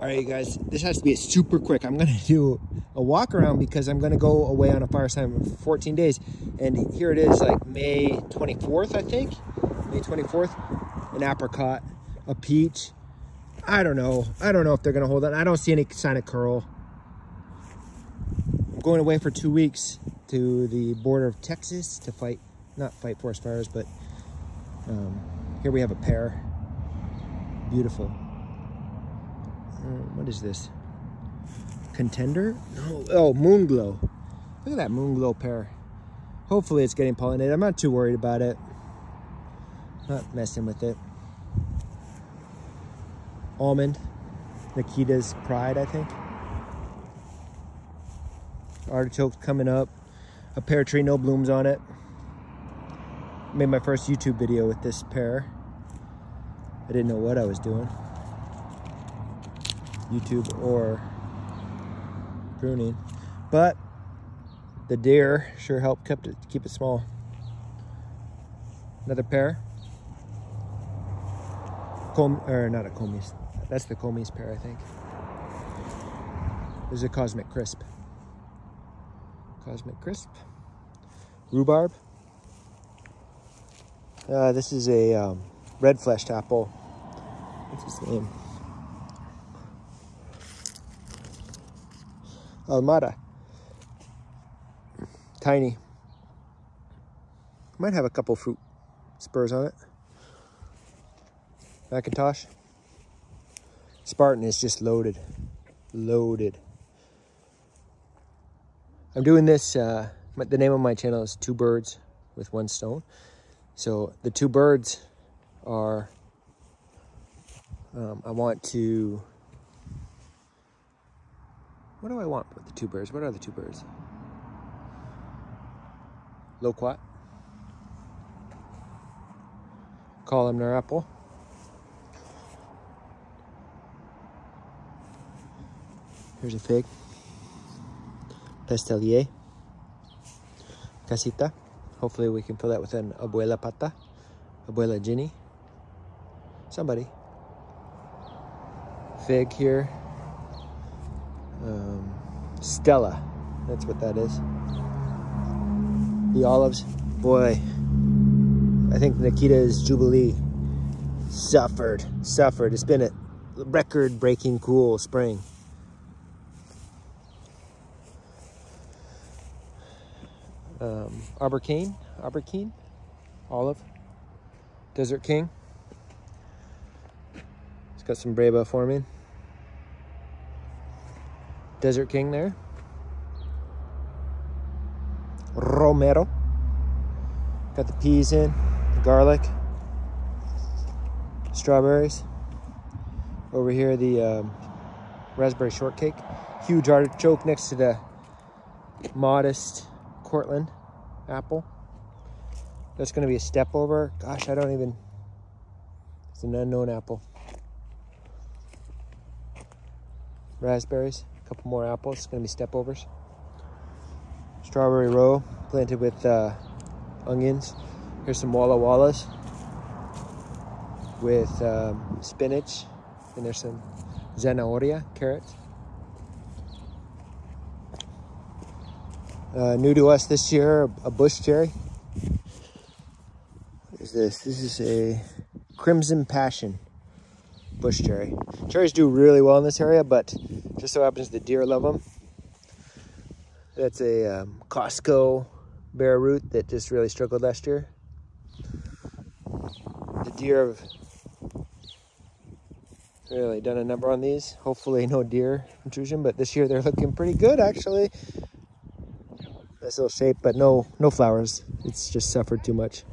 All right, you guys, this has to be super quick. I'm gonna do a walk around because I'm gonna go away on a fire sign for 14 days. And here it is, like May 24th, I think. May 24th, an apricot, a peach. I don't know. I don't know if they're gonna hold on. I don't see any sign of curl. I'm going away for two weeks to the border of Texas to fight, not fight forest fires, but um, here we have a pear. Beautiful. Uh, what is this? Contender? No. Oh, moon glow. Look at that moon glow pear. Hopefully it's getting pollinated. I'm not too worried about it. Not messing with it. Almond. Nikita's Pride, I think. Artichoke coming up. A pear tree, no blooms on it. Made my first YouTube video with this pear. I didn't know what I was doing. YouTube or pruning. But the deer sure helped kept it keep it small. Another pear. Com or not a Comice. That's the Comice pear, I think. There's a Cosmic Crisp. Cosmic Crisp. Rhubarb. Uh, this is a um, red fleshed apple. What's its name? Almata. Tiny. Might have a couple fruit spurs on it. McIntosh. Spartan is just loaded. Loaded. I'm doing this, uh, the name of my channel is Two Birds with One Stone. So the two birds are, um, I want to what do I want with the two birds? What are the two birds? Loquat. Columnar apple. Here's a fig. Pestelier. Casita. Hopefully we can fill that with an abuela pata. Abuela Ginny. Somebody. Fig here um, Stella. That's what that is. The olives, boy, I think Nikita's Jubilee suffered, suffered. It's been a record-breaking cool spring. Um, Arbequina, Arbequina, olive, Desert King. It's got some Breba forming. Desert King there. Romero. Got the peas in, the garlic, strawberries. Over here, the um, raspberry shortcake. Huge artichoke next to the modest Cortland apple. That's going to be a step over. Gosh, I don't even. It's an unknown apple. Raspberries couple more apples. It's going to be stepovers. Strawberry row planted with uh, onions. Here's some Walla Wallas with um, spinach. And there's some zanahoria, carrots. Uh, new to us this year, a bush cherry. What is this? This is a Crimson Passion bush cherry. Cherries do really well in this area, but just so happens the deer love them. That's a um, Costco bare root that just really struggled last year. The deer have really done a number on these. Hopefully no deer intrusion, but this year they're looking pretty good actually. Nice little shape, but no no flowers. It's just suffered too much.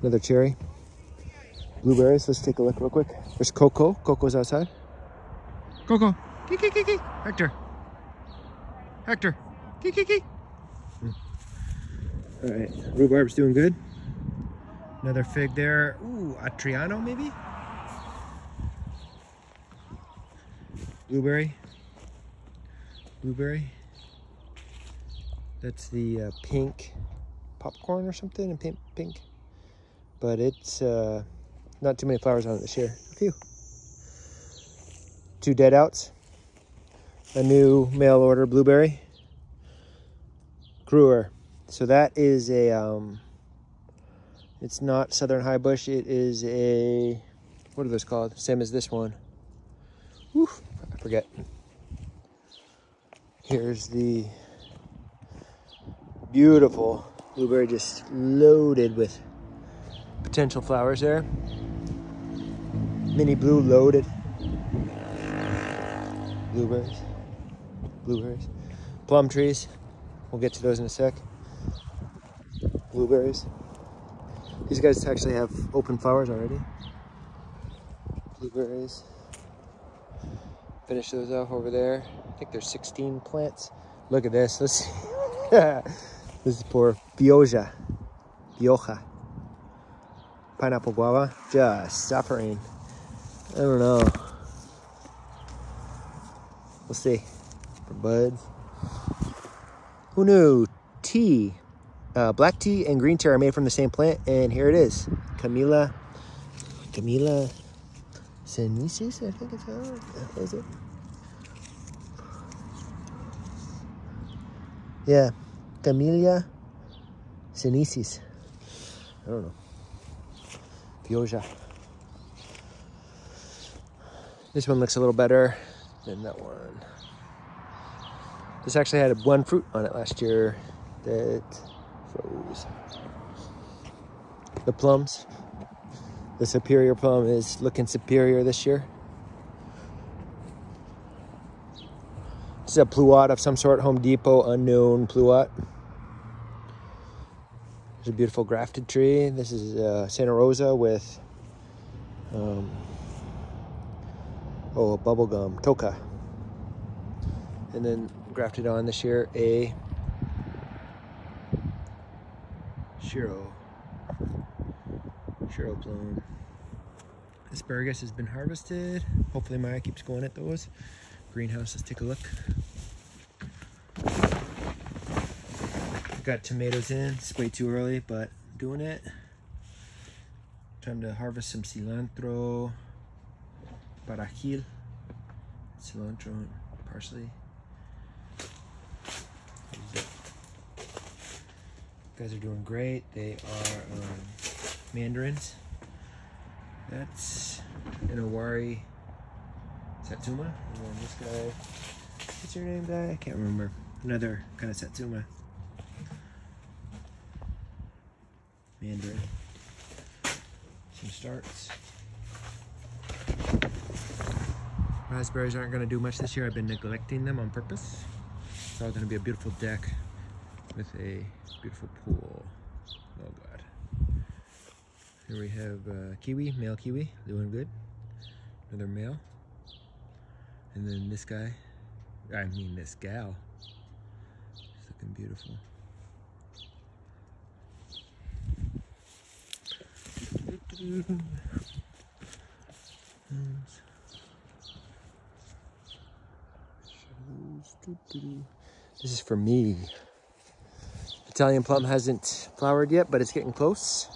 Another cherry blueberries. Let's take a look real quick. There's Coco. Coco's outside. Coco. Kiki kiki kiki. Hector. Hector. Kiki kiki. All right. Rhubarb's doing good. Another fig there. Ooh, a Triano maybe? Blueberry. Blueberry. That's the uh, pink popcorn or something, and pink, pink. But it's uh, not too many flowers on it this year. A few. two dead outs. A new mail order blueberry. Kruger. So that is a, um, it's not Southern High Bush. It is a, what are those called? Same as this one. I forget. Here's the beautiful blueberry just loaded with potential flowers there. Mini blue loaded. Blueberries. Blueberries. Plum trees. We'll get to those in a sec. Blueberries. These guys actually have open flowers already. Blueberries. Finish those off over there. I think there's 16 plants. Look at this. Let's see. this is for Feijoa. Feijoa. Pineapple guava. Just suffering. I don't know. We'll see. For buds. Who knew tea, uh, black tea and green tea are made from the same plant? And here it is. Camilla, Camilla Sinensis, I think it's how is it? Yeah, Camellia sinensis. I don't know. Feijoa. This one looks a little better than that one. This actually had one fruit on it last year that froze. The plums. The superior plum is looking superior this year. This is a pluot of some sort, Home Depot unknown pluot. There's a beautiful grafted tree. This is uh, Santa Rosa with um, oh bubblegum toka, and then grafted on this year a Shiro. Shiro plum. Asparagus has been harvested. Hopefully Maya keeps going at those. Greenhouse, let's take a look. Got tomatoes in, it's way too early, but doing it. Time to harvest some cilantro, barajil, cilantro, parsley. Guys are doing great. They are um, mandarins. That's an Owari Satsuma. And then this guy, what's your name, guy? I can't remember. Another kind of Satsuma. Mandarin. Some starts. Raspberries aren't going to do much this year. I've been neglecting them on purpose. It's all going to be a beautiful deck with a beautiful pool. Oh God. Here we have uh, kiwi, male kiwi, doing good. Another male. And then this guy, I mean this gal, she's looking beautiful. This is for me. Italian plum hasn't flowered yet, but it's getting close.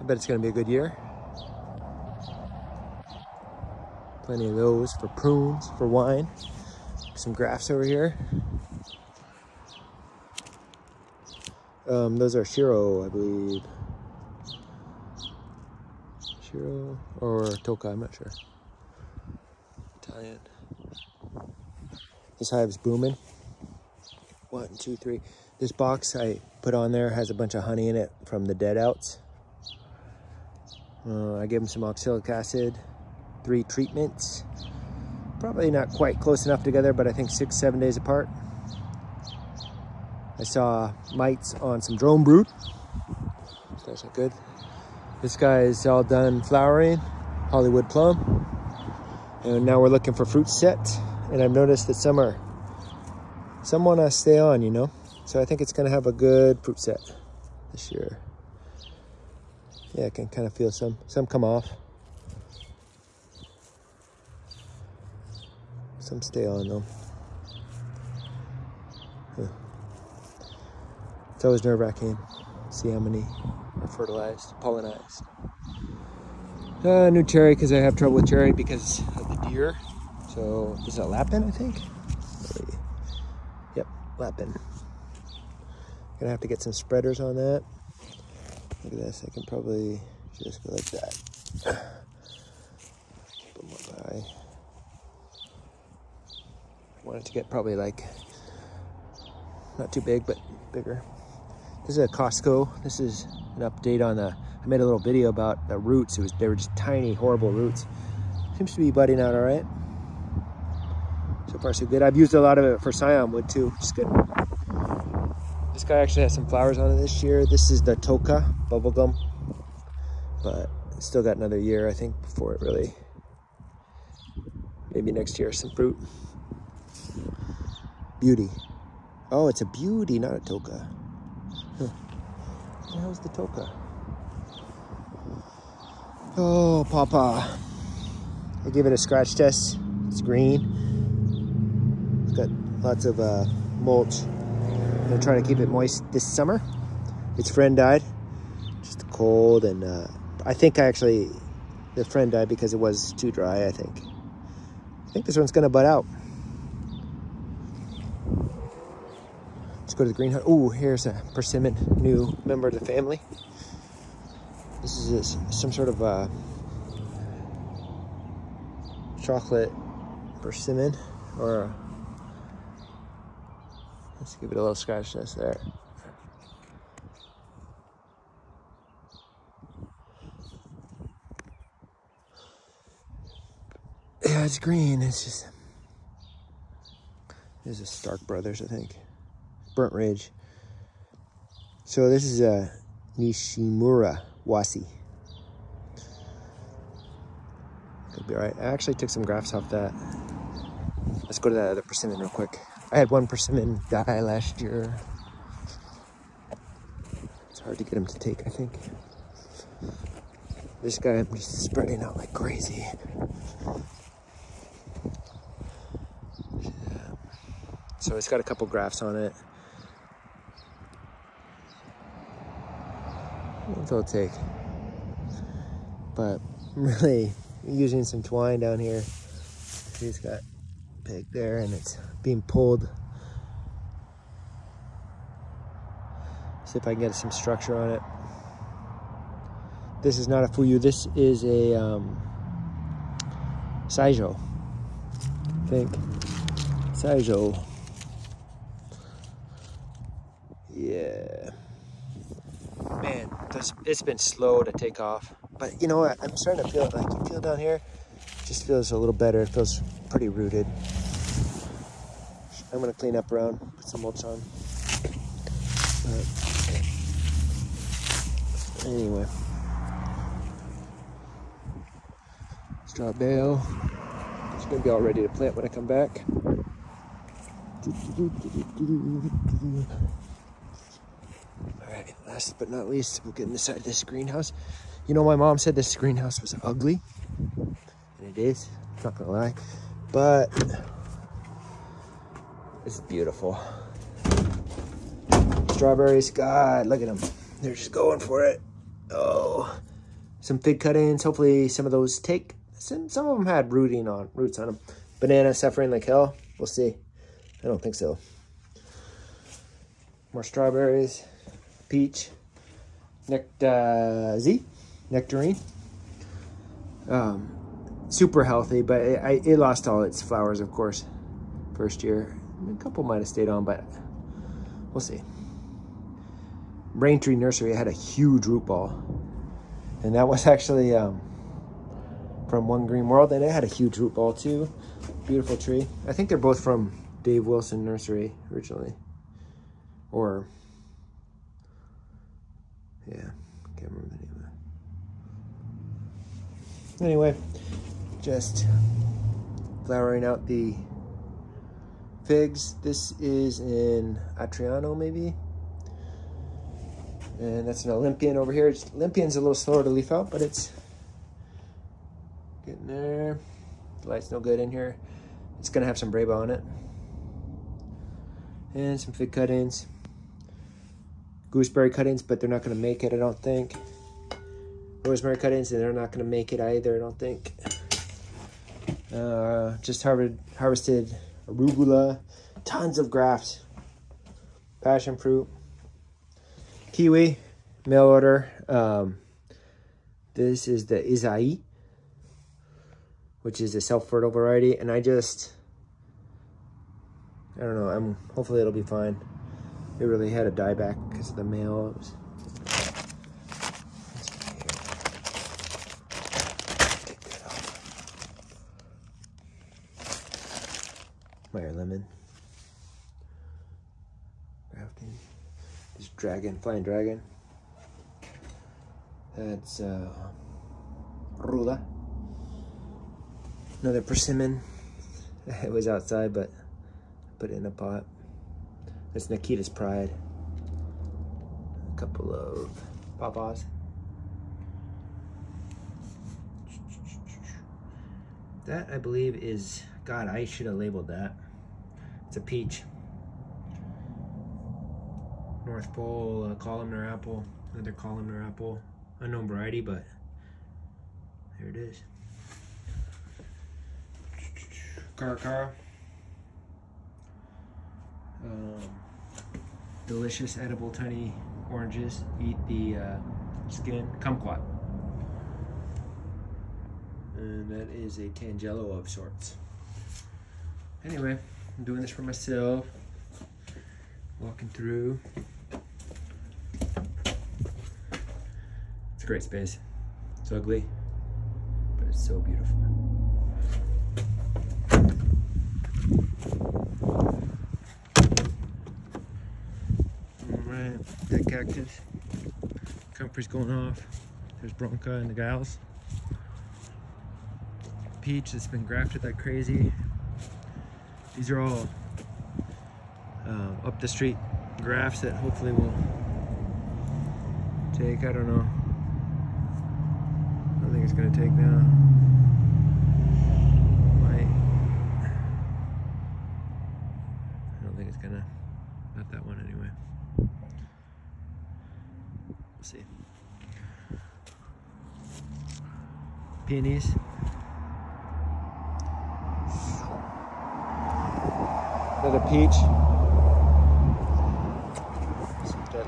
I bet it's gonna be a good year. Plenty of those for prunes, for wine. Some grafts over here. Um, those are Shiro, I believe. Shiro or Toka, I'm not sure. Italian. This hive's booming. One, two, three. This box I put on there has a bunch of honey in it from the dead outs. Uh, I gave them some oxalic acid, three treatments. Probably not quite close enough together, but I think six, seven days apart. I saw mites on some drone brood. That's not good. This guy is all done flowering, Hollywood plum. And now we're looking for fruit set. And I've noticed that some are, some want to stay on, you know? So I think it's gonna have a good fruit set this year. Yeah, I can kind of feel some, some come off. Some stay on though. It's always nerve wracking. See how many are fertilized, pollinized. Uh, new cherry because I have trouble with cherry because of the deer. So is a lapin, I think. Yep, lapin. Gonna have to get some spreaders on that. Look at this. I can probably just go like that. I want it to get probably like not too big, but bigger. This is a Costco. This is an update on the. I made a little video about the roots. It was they were just tiny, horrible roots. Seems to be budding out all right. So far, so good. I've used a lot of it for scion wood too. It's good. This guy actually has some flowers on it this year. This is the Toka bubblegum, but still got another year, I think, before it really. Maybe next year, some fruit. Beauty. Oh, it's a beauty, not a toka. Huh. The toka? Oh, Papa. I gave it a scratch test. It's green. It's got lots of uh, mulch. I'm gonna try to keep it moist this summer. Its friend died. Just cold and uh, I think I actually, the friend died because it was too dry, I think. I think this one's gonna bud out. Let's go to the greenhouse. Oh, here's a persimmon, new member of the family. This is some sort of uh, chocolate persimmon, or let's give it a little scratch test there. Yeah, it's green. It's just. This is Stark Brothers, I think. Burnt Ridge. So this is a Nishimura Wase. Could be right. I actually took some graphs off that. Let's go to that other persimmon real quick. I had one persimmon die last year. It's hard to get him to take, I think. This guy, I'm just spreading out like crazy. So it's got a couple grafts on it. it'll take. But I'm really using some twine down here. He's got pig there and it's being pulled. See if I can get some structure on it. This is not a Fuyu, this is a um, Saijo. I think. Saijo. Yeah man, it's been slow to take off. But you know what? I'm starting to feel it. Like you feel down here, just feels a little better. It feels pretty rooted. I'm gonna clean up around, put some mulch on. But anyway, bale. It's gonna be all ready to plant when I come back. All right, last but not least, we'll get inside this greenhouse. You know, my mom said this greenhouse was ugly, and it is, not gonna lie, but it's beautiful. Strawberries, God, look at them. They're just going for it. Oh, some fig cuttings. Hopefully some of those take. Some, some of them had rooting on roots on them. Banana suffering like hell. We'll see. I don't think so. More strawberries peach, nectar Z, nectarine. Um, super healthy, but it, I, it lost all its flowers, of course, first year. A couple might have stayed on, but we'll see. Raintree Nursery had a huge root ball, and that was actually um, from One Green World, and it had a huge root ball too. Beautiful tree. I think they're both from Dave Wilson Nursery originally, or yeah, can't remember the name of. Anyway, just flowering out the figs. This is in Atriano, maybe. And that's an Olympian over here. It's, Olympian's a little slower to leaf out, but it's getting there. The light's no good in here. It's gonna have some Breba on it. And some fig cuttings gooseberry cuttings, but they're not to make it, I don't think. Rosemary cuttings, and they're not to make it either, I don't think. Uh, just harvested, harvested arugula, tons of grafts, passion fruit, kiwi, mail order. Um, this is the Issai, which is a self-fertile variety, and I just, I don't know, I'm hopefully it'll be fine. It really had a dieback because of the male. Was, Meyer lemon. Grafting. This dragon, flying dragon. That's uh, Ruda. Another persimmon. It was outside, but put it in a pot. That's Nikita's Pride. A couple of pawpaws. That, I believe, is... God, I should have labeled that. It's a peach. North Pole, uh, columnar apple, another columnar apple. Unknown variety, but there it is. Caracara. Um, delicious edible tiny oranges. Eat the uh, skin. Kumquat. And that is a Tangelo of sorts. Anyway, I'm doing this for myself. Walking through. It's a great space. It's ugly, but it's so beautiful. Alright, dead cactus. Comfrey's going off. There's Bronca and the gals. Peach that's been grafted like crazy. These are all uh, up the street graphs that hopefully will take, I don't know. I don't think it's gonna take now. I don't think it's gonna, not that one anyway. We'll see. Peonies. Another peach. See if that.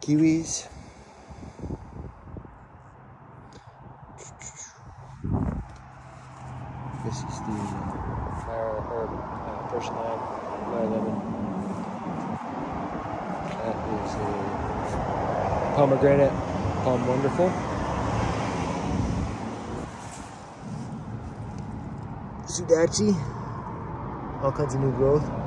Kiwis. This is the uh, fire herb uh, Persian lime, fire lemon. Pomegranate, POM Wonderful. Sudachi, all kinds of new growth.